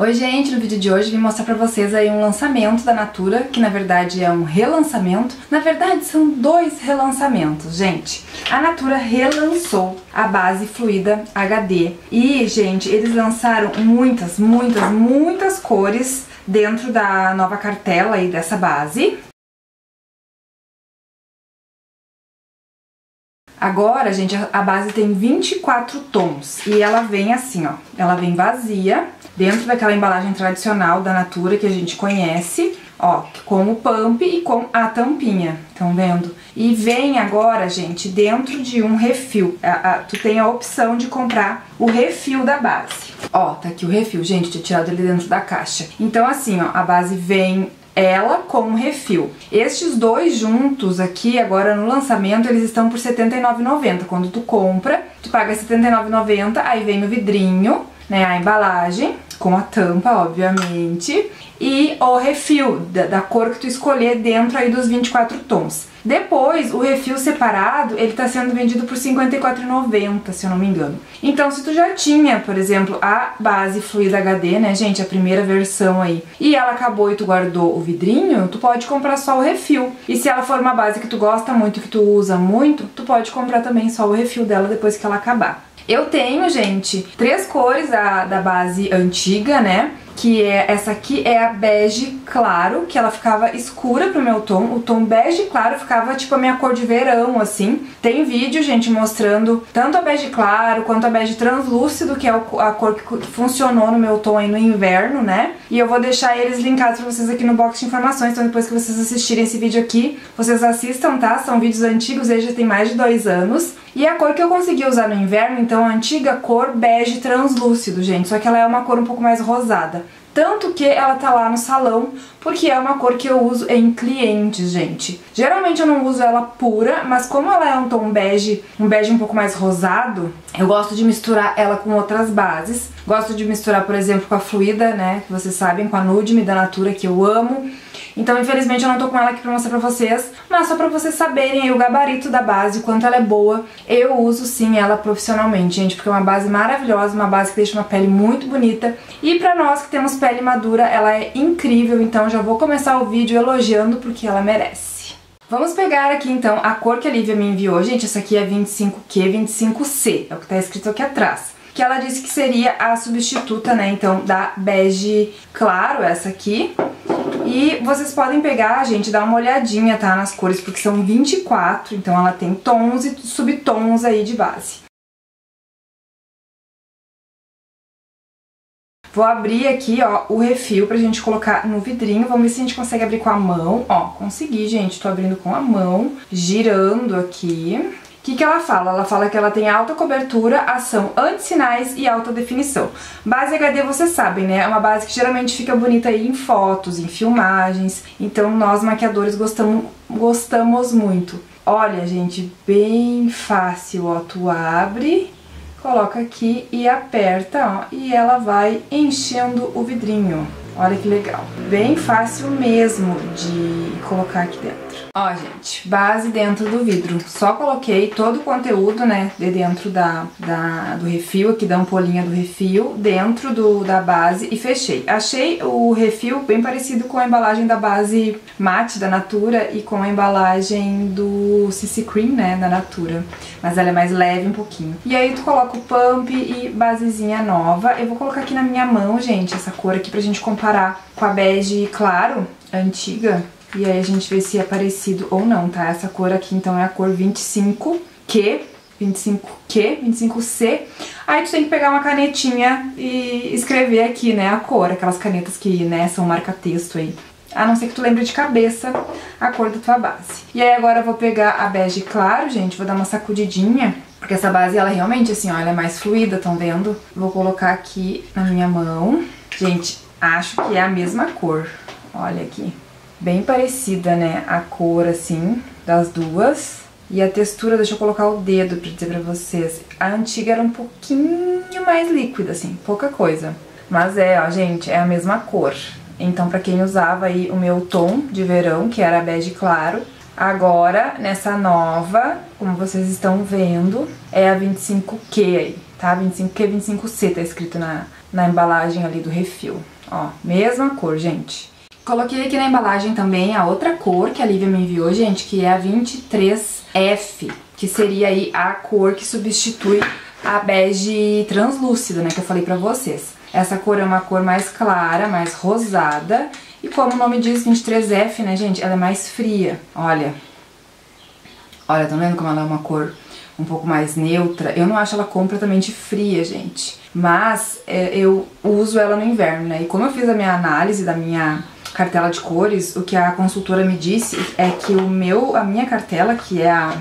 Oi gente, no vídeo de hoje vim mostrar pra vocês aí um lançamento da Natura, que na verdade é um relançamento. Na verdade são dois relançamentos, gente. A Natura relançou a base fluida HD e, gente, eles lançaram muitas, muitas, muitas cores dentro da nova cartela aí dessa base. Agora, gente, a base tem 24 tons e ela vem assim, ó. Ela vem vazia, dentro daquela embalagem tradicional da Natura que a gente conhece, ó, com o pump e com a tampinha, estão vendo? E vem agora, gente, dentro de um refil. A, a, tu tem a opção de comprar o refil da base. Ó, tá aqui o refil, gente, tinha tirado ele dentro da caixa. Então, assim, ó, a base vem ela com um refil. Estes dois juntos aqui, agora no lançamento, eles estão por R$ 79,90. Quando tu compra, tu paga R$ 79,90, aí vem o vidrinho, né, a embalagem, com a tampa, obviamente, e o refil da, da, cor que tu escolher dentro aí dos 24 tons. Depois, o refil separado, ele tá sendo vendido por R$ 54,90, se eu não me engano. Então, se tu já tinha, por exemplo, a base fluida HD, né, gente, a primeira versão aí, e ela acabou e tu guardou o vidrinho, tu pode comprar só o refil. E se ela for uma base que tu gosta muito, que tu usa muito, tu pode comprar também só o refil dela depois que ela acabar. Eu tenho, gente, três cores da, da base antiga, né? Que é essa aqui é a bege claro, que ela ficava escura pro meu tom. O tom bege claro ficava tipo a minha cor de verão, assim. Tem vídeo, gente, mostrando tanto a bege claro quanto a bege translúcido, que é a cor que funcionou no meu tom aí no inverno, né? E eu vou deixar eles linkados pra vocês aqui no box de informações, então depois que vocês assistirem esse vídeo aqui, vocês assistam, tá? São vídeos antigos, eles já tem mais de dois anos. E a cor que eu consegui usar no inverno, então, a antiga cor bege translúcido, gente. Só que ela é uma cor um pouco mais rosada. Tanto que ela tá lá no salão, porque é uma cor que eu uso em clientes, gente. Geralmente eu não uso ela pura, mas como ela é um tom bege, um bege um pouco mais rosado, eu gosto de misturar ela com outras bases. Gosto de misturar, por exemplo, com a fluida, né, que vocês sabem, com a Nude Me da Natura, que eu amo. Então, infelizmente, eu não tô com ela aqui pra mostrar pra vocês, mas só pra vocês saberem aí o gabarito da base, o quanto ela é boa. Eu uso, sim, ela profissionalmente, gente, porque é uma base maravilhosa, uma base que deixa uma pele muito bonita. E pra nós que temos pele madura, ela é incrível, então já vou começar o vídeo elogiando porque ela merece. Vamos pegar aqui então a cor que a Lívia me enviou, gente, essa aqui é 25Q, 25C, é o que tá escrito aqui atrás que ela disse que seria a substituta, né, então, da bege claro, essa aqui. E vocês podem pegar, gente, dar uma olhadinha, tá, nas cores, porque são 24, então ela tem tons e subtons aí de base. Vou abrir aqui, ó, o refil pra gente colocar no vidrinho. Vamos ver se a gente consegue abrir com a mão. Ó, consegui, gente. Tô abrindo com a mão, girando aqui que, que ela fala? Ela fala que ela tem alta cobertura, ação anti-sinais e alta definição. Base HD, vocês sabem, né? É uma base que geralmente fica bonita aí em fotos, em filmagens. Então nós maquiadores gostamos, gostamos muito. Olha, gente, bem fácil, ó. Tu abre, coloca aqui e aperta, ó. E ela vai enchendo o vidrinho. Olha que legal. Bem fácil mesmo de colocar aqui dentro. Ó, gente, base dentro do vidro. Só coloquei todo o conteúdo, né, de dentro da, da, do refil, aqui da ampolinha do refil, dentro do, da base e fechei. Achei o refil bem parecido com a embalagem da base mate da Natura e com a embalagem do CC Cream, né, da Natura. Mas ela é mais leve um pouquinho. E aí tu coloca o pump e basezinha nova. Eu vou colocar aqui na minha mão, gente, essa cor aqui pra gente comparar com a bege claro, antiga e aí a gente vê se é parecido ou não, tá? Essa cor aqui, então, é a cor 25Q, 25Q, 25C. Aí tu tem que pegar uma canetinha e escrever aqui, né, a cor. Aquelas canetas que, né, são marca-texto aí. A não ser que tu lembre de cabeça a cor da tua base. E aí agora eu vou pegar a bege claro, gente, vou dar uma sacudidinha. Porque essa base, ela realmente, assim, ó, ela é mais fluida, estão vendo? Vou colocar aqui na minha mão. Gente, acho que é a mesma cor. Olha aqui bem parecida, né? A cor, assim, das duas. E a textura, deixa eu colocar o dedo pra dizer pra vocês. A antiga era um pouquinho mais líquida, assim, pouca coisa. Mas é, ó, gente, é a mesma cor. Então, pra quem usava aí o meu tom de verão, que era bege claro, agora, nessa nova, como vocês estão vendo, é a 25Q aí, tá? 25Q, 25C tá escrito na, na embalagem ali do refil. Ó, mesma cor, gente. Coloquei aqui na embalagem também a outra cor que a Lívia me enviou, gente, que é a 23F, que seria aí a cor que substitui a bege translúcida, né, que eu falei pra vocês. Essa cor é uma cor mais clara, mais rosada, e como o nome diz 23F, né, gente, ela é mais fria. Olha, olha, tá vendo como ela é uma cor um pouco mais neutra? Eu não acho ela completamente fria, gente, mas é, eu uso ela no inverno, né, e como eu fiz a minha análise da minha cartela de cores, o que a consultora me disse é que o meu, a minha cartela, que é a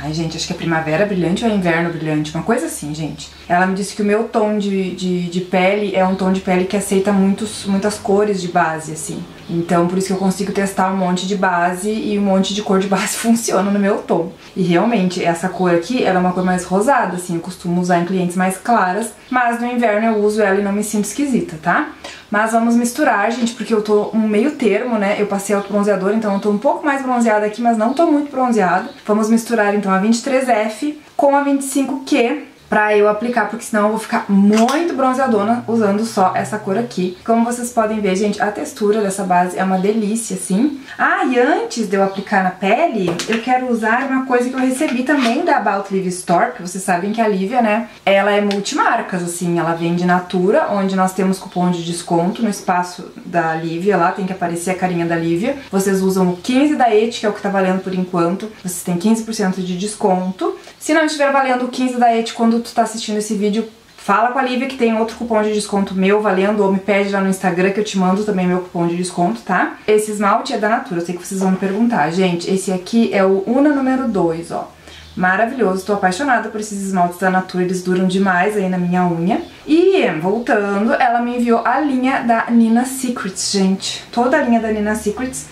Ai, gente, acho que é primavera brilhante ou é inverno brilhante, uma coisa assim, gente. Ela me disse que o meu tom de, de, de pele é um tom de pele que aceita muitos, muitas cores de base, assim. Então, por isso que eu consigo testar um monte de base e um monte de cor de base funciona no meu tom. E realmente, essa cor aqui, ela é uma cor mais rosada, assim, eu costumo usar em clientes mais claras, mas no inverno eu uso ela e não me sinto esquisita, tá? Mas vamos misturar, gente, porque eu tô um meio termo, né? Eu passei auto bronzeador, então eu tô um pouco mais bronzeada aqui, mas não tô muito bronzeada. Vamos misturar, então, a 23F com a 25Q pra eu aplicar, porque senão eu vou ficar muito bronzeadona usando só essa cor aqui. Como vocês podem ver, gente, a textura dessa base é uma delícia, assim. Ah, e antes de eu aplicar na pele, eu quero usar uma coisa que eu recebi também da About Live Store, que vocês sabem que a Lívia, né, ela é multimarcas, assim, ela vende Natura, onde nós temos cupom de desconto no espaço da Lívia, lá tem que aparecer a carinha da Lívia. Vocês usam o 15 da ET, que é o que tá valendo por enquanto, vocês têm 15% de desconto. Se não estiver valendo o 15 da ET quando tu tá assistindo esse vídeo, fala com a Lívia que tem outro cupom de desconto meu valendo, ou me pede lá no Instagram que eu te mando também meu cupom de desconto, tá? Esse esmalte é da Natura, eu sei que vocês vão me perguntar. Gente, esse aqui é o Una número 2, ó. Maravilhoso, tô apaixonada por esses esmaltes da Natura, eles duram demais aí na minha unha. E, voltando, ela me enviou a linha da Nina Secrets, gente. Toda a linha da Nina Secrets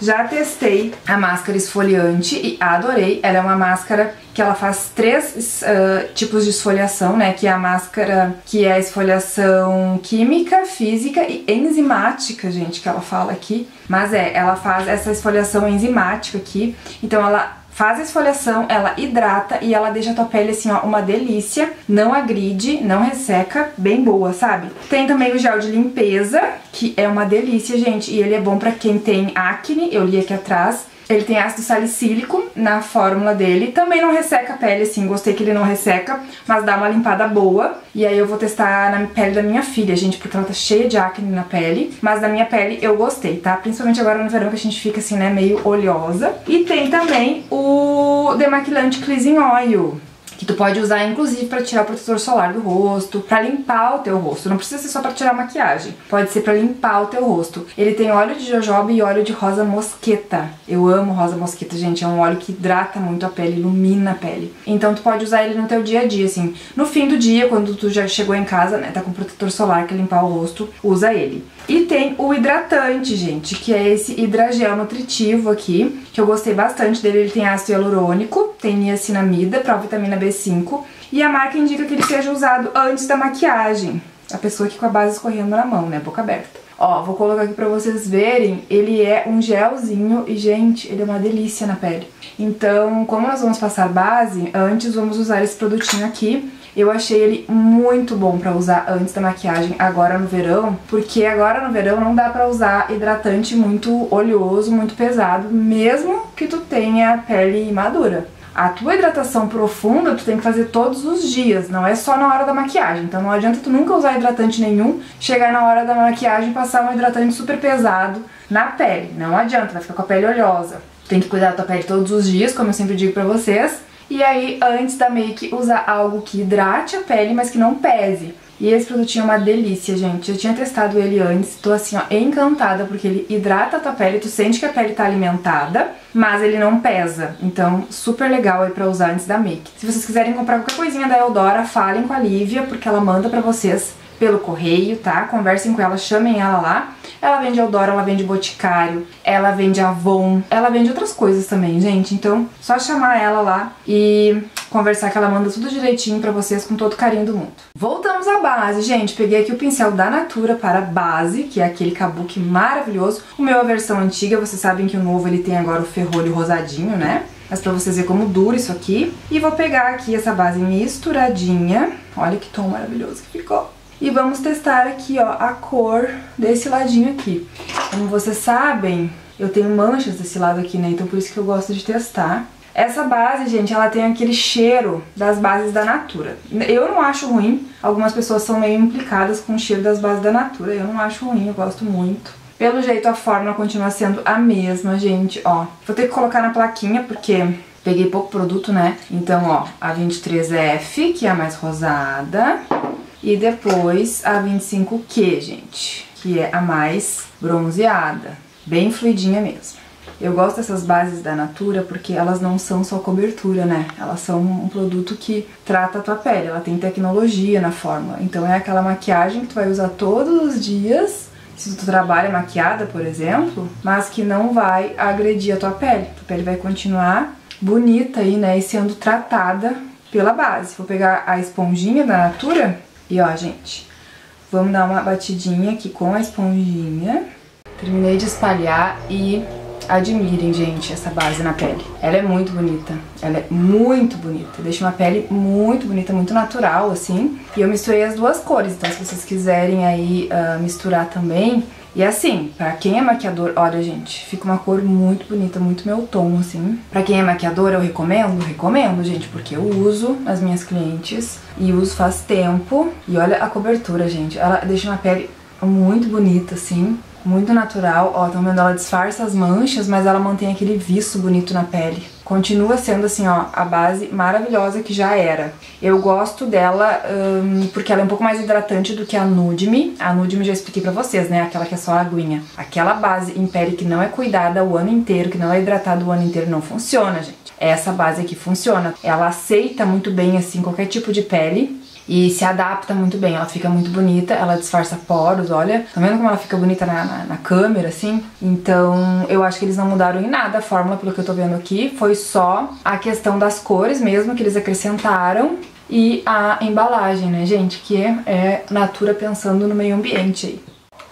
já testei a máscara esfoliante e adorei. Ela é uma máscara que ela faz três uh, tipos de esfoliação, né? Que é a máscara que é a esfoliação química, física e enzimática, gente, que ela fala aqui. Mas é, ela faz essa esfoliação enzimática aqui. Então ela faz a esfoliação, ela hidrata e ela deixa a tua pele assim, ó, uma delícia, não agride, não resseca, bem boa, sabe? Tem também o gel de limpeza, que é uma delícia, gente, e ele é bom pra quem tem acne, eu li aqui atrás, ele tem ácido salicílico na fórmula dele. Também não resseca a pele, assim. Gostei que ele não resseca, mas dá uma limpada boa. E aí eu vou testar na pele da minha filha, gente, porque ela tá cheia de acne na pele. Mas da minha pele eu gostei, tá? Principalmente agora no verão que a gente fica assim, né, meio oleosa. E tem também o demaquilante Cleansing Oil que tu pode usar inclusive para tirar o protetor solar do rosto, para limpar o teu rosto. Não precisa ser só para tirar a maquiagem, pode ser para limpar o teu rosto. Ele tem óleo de jojoba e óleo de rosa mosqueta. Eu amo rosa mosqueta, gente, é um óleo que hidrata muito a pele, ilumina a pele. Então tu pode usar ele no teu dia a dia, assim. No fim do dia, quando tu já chegou em casa, né, tá com protetor solar, quer limpar o rosto, usa ele. E tem o hidratante, gente, que é esse hidragel nutritivo aqui, que eu gostei bastante dele. Ele tem ácido hialurônico, tem niacinamida para vitamina B5 e a marca indica que ele seja usado antes da maquiagem. A pessoa aqui com a base escorrendo na mão, né, boca aberta. Ó, vou colocar aqui pra vocês verem, ele é um gelzinho e, gente, ele é uma delícia na pele. Então, como nós vamos passar base, antes vamos usar esse produtinho aqui, eu achei ele muito bom pra usar antes da maquiagem agora no verão, porque agora no verão não dá pra usar hidratante muito oleoso, muito pesado, mesmo que tu tenha pele madura. A tua hidratação profunda tu tem que fazer todos os dias, não é só na hora da maquiagem. Então não adianta tu nunca usar hidratante nenhum, chegar na hora da maquiagem e passar um hidratante super pesado na pele. Não adianta, vai ficar com a pele oleosa. Tem que cuidar da tua pele todos os dias, como eu sempre digo pra vocês. E aí, antes da make, usar algo que hidrate a pele, mas que não pese. E esse produtinho é uma delícia, gente. Eu tinha testado ele antes, tô assim, ó, encantada, porque ele hidrata a tua pele, tu sente que a pele tá alimentada, mas ele não pesa. Então, super legal aí pra usar antes da make. Se vocês quiserem comprar qualquer coisinha da Eudora, falem com a Lívia, porque ela manda pra vocês pelo correio, tá? Conversem com ela, chamem ela lá. Ela vende Eudora, ela vende Boticário, ela vende Avon, ela vende outras coisas também, gente. Então, só chamar ela lá e conversar que ela manda tudo direitinho pra vocês com todo carinho do mundo. Voltamos à base, gente. Peguei aqui o pincel da Natura para base, que é aquele kabuki maravilhoso. O meu é a versão antiga, vocês sabem que o novo ele tem agora o ferrolho rosadinho, né? Mas pra vocês verem como dura isso aqui. E vou pegar aqui essa base misturadinha. Olha que tom maravilhoso que ficou. E vamos testar aqui, ó, a cor desse ladinho aqui. Como vocês sabem, eu tenho manchas desse lado aqui, né? Então por isso que eu gosto de testar. Essa base, gente, ela tem aquele cheiro das bases da Natura. Eu não acho ruim, algumas pessoas são meio implicadas com o cheiro das bases da Natura. Eu não acho ruim, eu gosto muito. Pelo jeito a fórmula continua sendo a mesma, gente, ó. Vou ter que colocar na plaquinha porque peguei pouco produto, né? Então, ó, a 23F, que é a mais rosada, e depois a 25Q, gente, que é a mais bronzeada, bem fluidinha mesmo. Eu gosto dessas bases da Natura porque elas não são só cobertura, né? Elas são um produto que trata a tua pele, ela tem tecnologia na fórmula. Então é aquela maquiagem que tu vai usar todos os dias, se tu trabalha maquiada, por exemplo, mas que não vai agredir a tua pele. A tua pele vai continuar bonita aí, né? E sendo tratada pela base. Vou pegar a esponjinha da Natura e ó, gente, vamos dar uma batidinha aqui com a esponjinha. Terminei de espalhar e Admirem, gente, essa base na pele. Ela é muito bonita. Ela é muito bonita. Deixa uma pele muito bonita, muito natural, assim. E eu misturei as duas cores, então se vocês quiserem aí uh, misturar também... E assim, pra quem é maquiador, olha, gente, fica uma cor muito bonita, muito meu tom, assim. Pra quem é maquiador, eu recomendo? Recomendo, gente, porque eu uso nas minhas clientes e uso faz tempo. E olha a cobertura, gente. Ela deixa uma pele muito bonita, assim muito natural. Ó, estão vendo? Ela disfarça as manchas, mas ela mantém aquele viço bonito na pele. Continua sendo assim, ó, a base maravilhosa que já era. Eu gosto dela um, porque ela é um pouco mais hidratante do que a Nude Me. A Nude Me já expliquei pra vocês, né? Aquela que é só aguinha. Aquela base em pele que não é cuidada o ano inteiro, que não é hidratada o ano inteiro, não funciona, gente. Essa base aqui funciona. Ela aceita muito bem, assim, qualquer tipo de pele e se adapta muito bem. Ela fica muito bonita, ela disfarça poros, olha. Tá vendo como ela fica bonita na, na, na, câmera, assim? Então, eu acho que eles não mudaram em nada a fórmula, pelo que eu tô vendo aqui. Foi só a questão das cores mesmo que eles acrescentaram e a embalagem, né, gente? Que é, é Natura pensando no meio ambiente aí.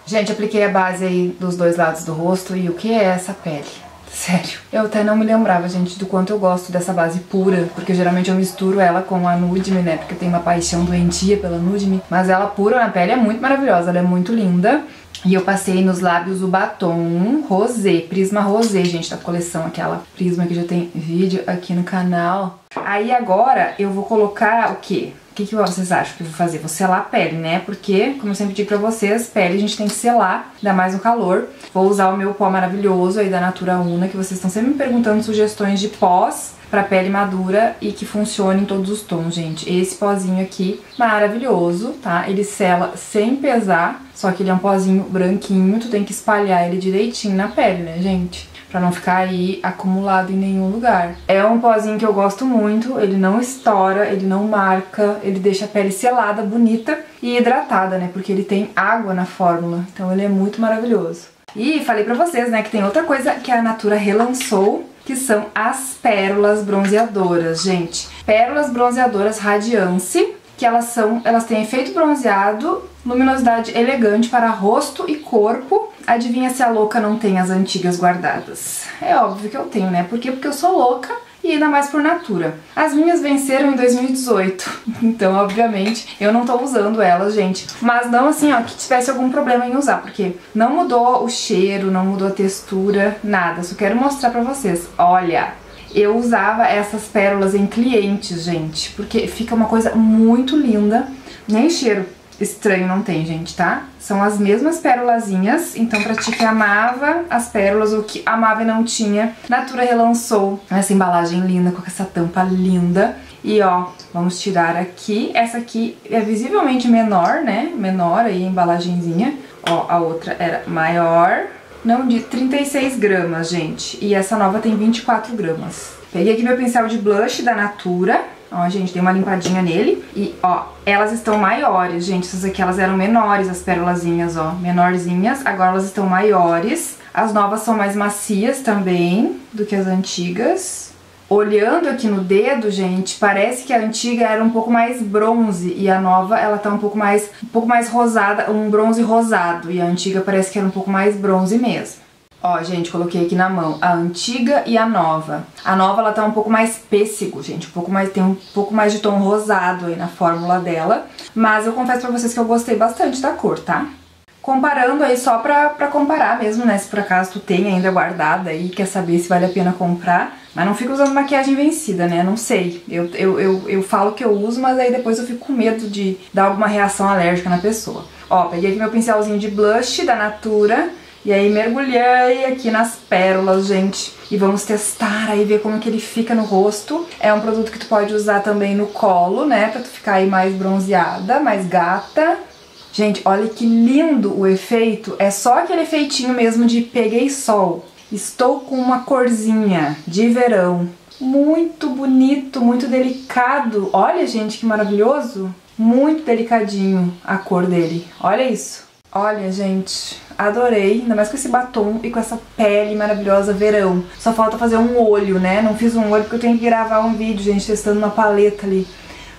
Gente, apliquei a base aí dos dois lados do rosto e o que é essa pele? Sério. Eu até não me lembrava, gente, do quanto eu gosto dessa base pura, porque geralmente eu misturo ela com a Nude Me, né? Porque eu tenho uma paixão doentia pela Nude Me. Mas ela pura na pele é muito maravilhosa, ela é muito linda. E eu passei nos lábios o batom rosé, Prisma Rosé, gente, da coleção, aquela Prisma que já tem vídeo aqui no canal. Aí agora eu vou colocar o quê? O que, que vocês acham que eu vou fazer? Vou selar a pele, né? Porque, como eu sempre digo pra vocês, pele a gente tem que selar, ainda mais no calor. Vou usar o meu pó maravilhoso aí da Natura Una, que vocês estão sempre me perguntando sugestões de pós pra pele madura e que funcione em todos os tons, gente. Esse pozinho aqui, maravilhoso, tá? Ele sela sem pesar, só que ele é um pozinho branquinho, tu tem que espalhar ele direitinho na pele, né, gente? Pra não ficar aí acumulado em nenhum lugar. É um pozinho que eu gosto muito, ele não estoura, ele não marca, ele deixa a pele selada, bonita e hidratada, né? Porque ele tem água na fórmula, então ele é muito maravilhoso. E falei pra vocês, né, que tem outra coisa que a Natura relançou, que são as pérolas bronzeadoras, gente. Pérolas bronzeadoras Radiance, que elas são, elas têm efeito bronzeado, luminosidade elegante para rosto e corpo Adivinha se a louca não tem as antigas guardadas? É óbvio que eu tenho, né? Por quê? Porque eu sou louca e ainda mais por natura. As minhas venceram em 2018, então obviamente eu não tô usando elas, gente. Mas não assim, ó, que tivesse algum problema em usar, porque não mudou o cheiro, não mudou a textura, nada. Só quero mostrar pra vocês. Olha, eu usava essas pérolas em clientes, gente, porque fica uma coisa muito linda, nem cheiro estranho não tem, gente, tá? São as mesmas pérolazinhas, então pra ti que amava as pérolas ou que amava e não tinha, Natura relançou essa embalagem linda com essa tampa linda. E ó, vamos tirar aqui, essa aqui é visivelmente menor, né? Menor aí a embalagenzinha. Ó, a outra era maior, não de 36 gramas, gente. E essa nova tem 24 gramas. Peguei aqui meu pincel de blush da Natura, Ó, gente, dei uma limpadinha nele. E, ó, elas estão maiores, gente. Essas aqui, elas eram menores, as pérolazinhas, ó. Menorzinhas. Agora elas estão maiores. As novas são mais macias também do que as antigas. Olhando aqui no dedo, gente, parece que a antiga era um pouco mais bronze e a nova ela tá um pouco mais um pouco mais rosada, um bronze rosado, e a antiga parece que era um pouco mais bronze mesmo. Ó, gente, coloquei aqui na mão a antiga e a nova. A nova, ela tá um pouco mais pêssego, gente. Um pouco mais, tem um pouco mais de tom rosado aí na fórmula dela. Mas eu confesso pra vocês que eu gostei bastante da cor, tá? Comparando aí só pra, pra comparar mesmo, né? Se por acaso tu tem ainda guardada aí, quer saber se vale a pena comprar. Mas não fica usando maquiagem vencida, né? Não sei. Eu, eu, eu, eu falo que eu uso, mas aí depois eu fico com medo de dar alguma reação alérgica na pessoa. Ó, peguei aqui meu pincelzinho de blush da Natura e aí mergulhei aqui nas pérolas, gente. E vamos testar aí, ver como que ele fica no rosto. É um produto que tu pode usar também no colo, né? Pra tu ficar aí mais bronzeada, mais gata. Gente, olha que lindo o efeito. É só aquele efeitinho mesmo de peguei sol. Estou com uma corzinha de verão. Muito bonito, muito delicado. Olha, gente, que maravilhoso. Muito delicadinho a cor dele. Olha isso. Olha, gente, adorei, ainda mais com esse batom e com essa pele maravilhosa verão. Só falta fazer um olho, né? Não fiz um olho porque eu tenho que gravar um vídeo, gente, testando uma paleta ali.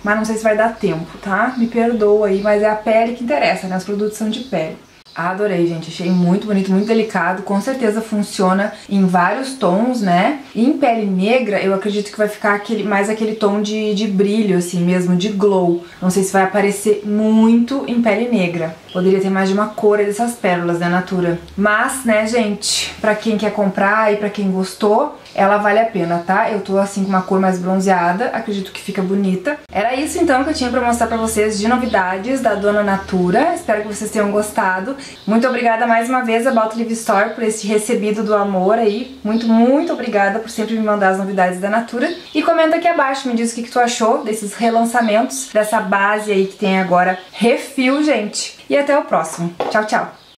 Mas não sei se vai dar tempo, tá? Me perdoa aí, mas é a pele que interessa, né? Os produtos são de pele. Adorei, gente. Achei muito bonito, muito delicado. Com certeza funciona em vários tons, né? E em pele negra, eu acredito que vai ficar aquele, mais aquele tom de, de brilho, assim mesmo, de glow. Não sei se vai aparecer muito em pele negra. Poderia ter mais de uma cor dessas pérolas, né, Natura? Mas, né, gente, pra quem quer comprar e pra quem gostou, ela vale a pena, tá? Eu tô assim com uma cor mais bronzeada, acredito que fica bonita. Era isso então que eu tinha pra mostrar pra vocês de novidades da Dona Natura. Espero que vocês tenham gostado. Muito obrigada mais uma vez a Balto Live Store por esse recebido do amor aí. Muito, muito obrigada por sempre me mandar as novidades da Natura. E comenta aqui abaixo, me diz o que, que tu achou desses relançamentos, dessa base aí que tem agora refil, gente. E até o próximo. Tchau, tchau!